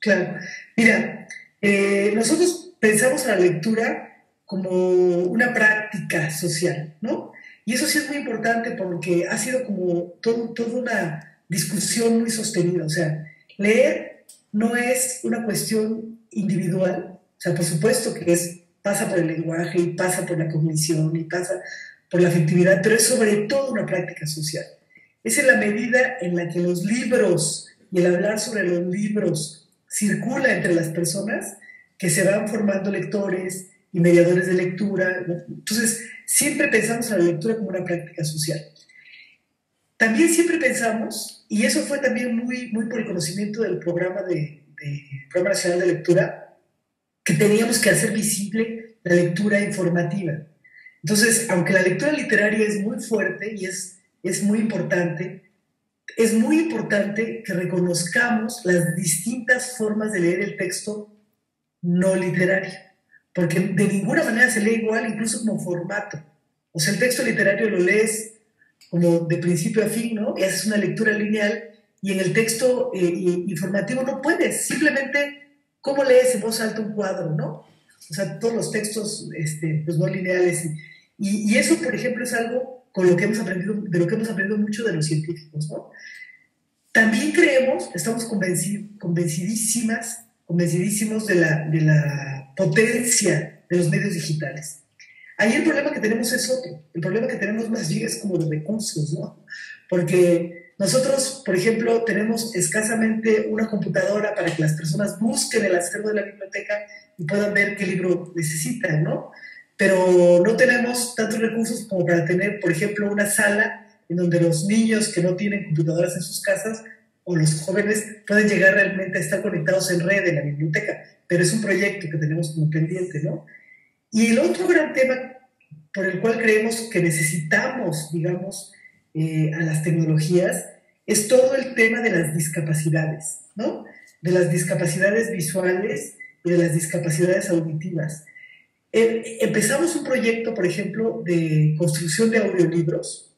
Claro. Mira, eh, nosotros pensamos la lectura como una práctica social, ¿no? Y eso sí es muy importante porque ha sido como todo, toda una discusión muy sostenida. O sea, leer no es una cuestión individual, o sea, por supuesto que es, pasa por el lenguaje y pasa por la cognición y pasa por la afectividad, pero es sobre todo una práctica social. Es en la medida en la que los libros y el hablar sobre los libros circula entre las personas que se van formando lectores y mediadores de lectura. Entonces, siempre pensamos en la lectura como una práctica social. También siempre pensamos, y eso fue también muy, muy por el conocimiento del programa, de, programa Nacional de Lectura, que teníamos que hacer visible la lectura informativa. Entonces, aunque la lectura literaria es muy fuerte y es, es muy importante, es muy importante que reconozcamos las distintas formas de leer el texto no literario, porque de ninguna manera se lee igual, incluso como formato. O sea, el texto literario lo lees como de principio a fin, ¿no? Y haces una lectura lineal y en el texto eh, informativo no puedes, simplemente, ¿cómo lees en voz alta un cuadro, ¿no? O sea, todos los textos este, pues no lineales. Y, y, eso, por ejemplo, es algo con lo que hemos aprendido, de lo que hemos aprendido mucho de los científicos, ¿no? También creemos, estamos convencidísimas, convencidísimos de la, de la potencia de los medios digitales. Ahí el problema que tenemos es otro. El problema que tenemos más bien es como los recursos, ¿no? Porque nosotros, por ejemplo, tenemos escasamente una computadora para que las personas busquen el acervo de la biblioteca y puedan ver qué libro necesitan, ¿no? Pero no tenemos tantos recursos como para tener, por ejemplo, una sala en donde los niños que no tienen computadoras en sus casas o los jóvenes pueden llegar realmente a estar conectados en red en la biblioteca, pero es un proyecto que tenemos como pendiente, ¿no? Y el otro gran tema por el cual creemos que necesitamos, digamos, eh, a las tecnologías es todo el tema de las discapacidades, ¿no? De las discapacidades visuales y de las discapacidades auditivas. Em, empezamos un proyecto, por ejemplo, de construcción de audiolibros,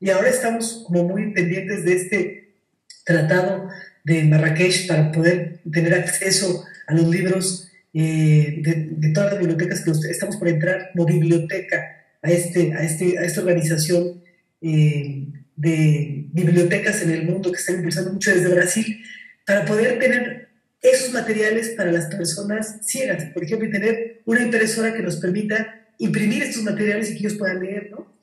y ahora estamos como muy pendientes de este tratado de Marrakech para poder tener acceso a los libros eh, de, todas las bibliotecas que estamos por entrar como biblioteca a, este, a, este, a esta organización eh, de bibliotecas en el mundo que están impulsando mucho desde Brasil para poder tener esos materiales para las personas ciegas, por ejemplo, y tener una impresora que nos permita imprimir estos materiales y que ellos puedan leer, ¿no?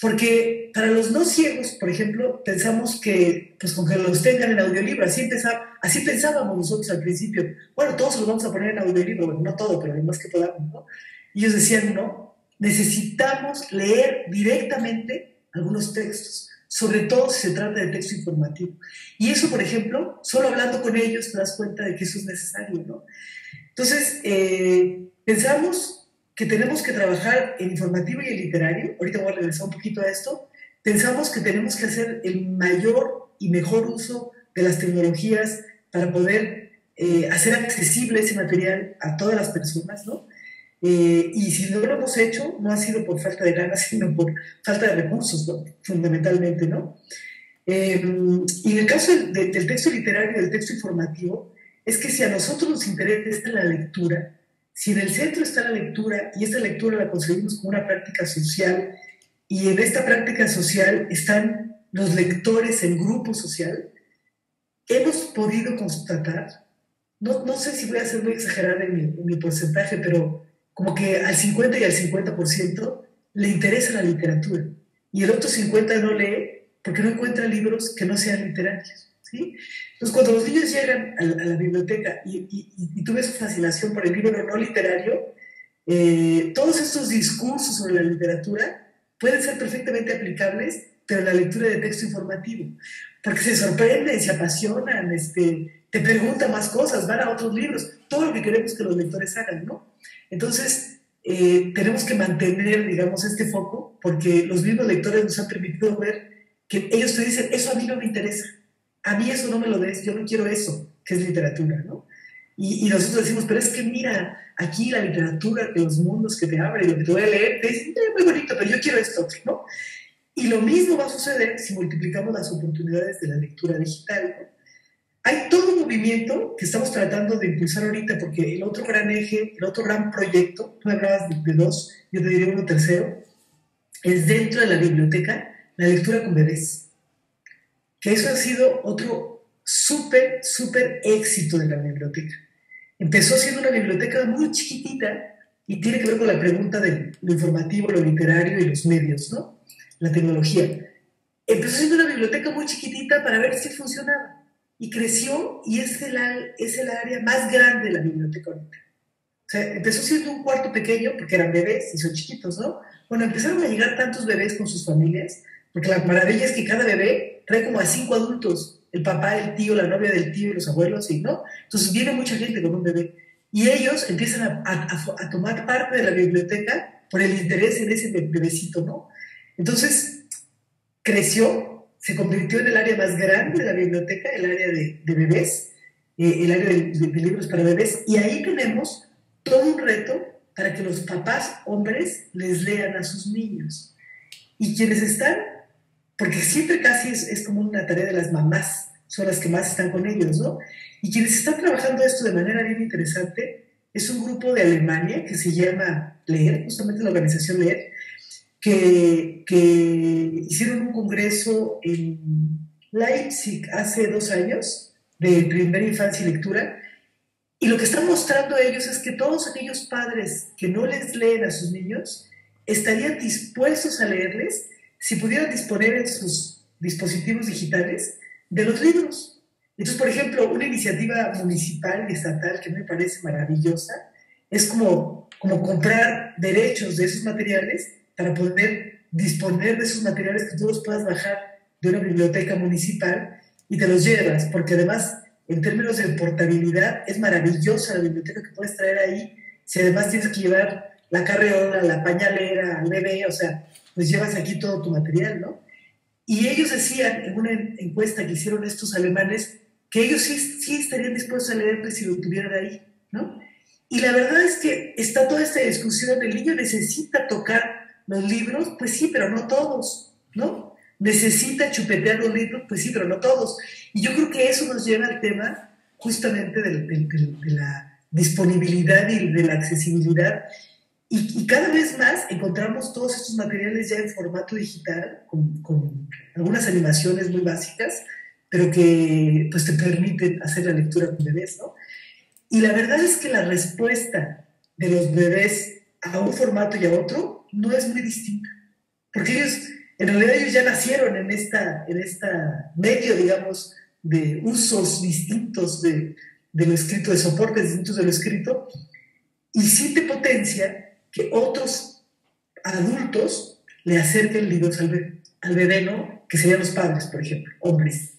Porque para los no ciegos, por ejemplo, pensamos que, pues con que los tengan en audiolibro, así, así pensábamos nosotros al principio. Bueno, todos los vamos a poner en audiolibro, bueno, no todo, pero además que podamos, ¿no? Y ellos decían, no, necesitamos leer directamente algunos textos, sobre todo si se trata de texto informativo. Y eso, por ejemplo, solo hablando con ellos te das cuenta de que eso es necesario, ¿no? Entonces, eh, pensamos que tenemos que trabajar en informativo y en literario, ahorita voy a regresar un poquito a esto, pensamos que tenemos que hacer el mayor y mejor uso de las tecnologías para poder eh, hacer accesible ese material a todas las personas, ¿no? Eh, y si no lo hemos hecho, no ha sido por falta de ganas, sino por falta de recursos, ¿no? fundamentalmente, ¿no? Eh, y en el caso del, texto literario, del texto informativo, es que si a nosotros nos interesa la lectura, si en el centro está la lectura y esta lectura la concebimos como una práctica social y en esta práctica social están los lectores en grupo social, hemos podido constatar, no, no sé si voy a ser muy exagerada en mi, en mi porcentaje, pero como que al 50 y al 50% le interesa la literatura y el otro 50% no lee porque no encuentra libros que no sean literarios. Entonces, cuando los niños llegan a la, biblioteca y, y, tú ves fascinación por el libro no literario, eh, todos estos discursos sobre la literatura pueden ser perfectamente aplicables, pero la lectura de texto informativo, porque se sorprenden, se apasionan, este, te preguntan más cosas, van a otros libros, todo lo que queremos que los lectores hagan, ¿no? Entonces, eh, tenemos que mantener, digamos, este foco, porque los mismos lectores nos han permitido ver que ellos te dicen, eso a mí no me interesa, a mí eso no me lo des, yo no quiero eso, que es literatura, ¿no? Y, nosotros decimos, pero es que mira, aquí la literatura, los mundos que te abre, lo que te voy a leer, te dicen, muy bonito, pero yo quiero esto, ¿no? Y lo mismo va a suceder si multiplicamos las oportunidades de la lectura digital. Hay todo un movimiento que estamos tratando de impulsar ahorita, porque el otro gran eje, el otro gran proyecto, tú hablabas de, dos, yo te diría uno tercero, es dentro de la biblioteca, la lectura con bebés. Que eso ha sido otro súper, súper éxito de la biblioteca. Empezó siendo una biblioteca muy chiquitita y tiene que ver con la pregunta de lo informativo, lo literario y los medios, ¿no? La tecnología. Empezó siendo una biblioteca muy chiquitita para ver si funcionaba y creció y es el, es el área más grande de la biblioteca ahorita. O sea, empezó siendo un cuarto pequeño porque eran bebés y son chiquitos, ¿no? Bueno, empezaron a llegar tantos bebés con sus familias, porque la maravilla es que cada bebé trae como a cinco adultos, el papá, el tío, la novia del tío los abuelos, y ¿no? Entonces viene mucha gente con un bebé. Y ellos empiezan a, a, a tomar parte de la biblioteca por el interés en ese bebecito, ¿no? Entonces, creció se convirtió en el área más grande de la biblioteca, el área de, bebés, eh, el área de, libros para bebés, y ahí tenemos todo un reto para que los papás hombres les lean a sus niños. Y quienes están, porque siempre casi es, es como una tarea de las mamás, son las que más están con ellos, ¿no? Y quienes están trabajando esto de manera bien interesante es un grupo de Alemania que se llama Leer, justamente la organización Leer, que, hicieron un congreso en Leipzig hace dos años de primera infancia y lectura. Y lo que están mostrando ellos es que todos aquellos padres que no les leen a sus niños estarían dispuestos a leerles si pudieran disponer en sus dispositivos digitales de los libros. Entonces, por ejemplo, una iniciativa municipal y estatal que me parece maravillosa es como, como comprar derechos de esos materiales para poder disponer de esos materiales que tú los puedas bajar de una biblioteca municipal y te los llevas, porque además, en términos de portabilidad, es maravillosa la biblioteca que puedes traer ahí. Si además tienes que llevar la carreola, la pañalera, el bebé, o sea, pues llevas aquí todo tu material, ¿no? Y ellos decían en una encuesta que hicieron estos alemanes que ellos sí, sí estarían dispuestos a leerle si lo tuvieran ahí, ¿no? Y la verdad es que está toda esta discusión, el niño necesita tocar los libros, pues sí, pero no todos, ¿no? Necesita chupetear los libros, pues sí, pero no todos. Y yo creo que eso nos lleva al tema justamente de, la disponibilidad y de la accesibilidad. Y, cada vez más encontramos todos estos materiales ya en formato digital, con, algunas animaciones muy básicas, pero que pues te permiten hacer la lectura con bebés, ¿no? Y la verdad es que la respuesta de los bebés a un formato y a otro no es muy distinta. Porque ellos, en realidad ellos ya nacieron en esta, en esta medio, digamos, de usos distintos de, lo escrito, de soportes distintos de lo escrito, y sí te potencia que otros adultos le acerquen libros al, al bebé, ¿no? Que serían los padres, por ejemplo, hombres.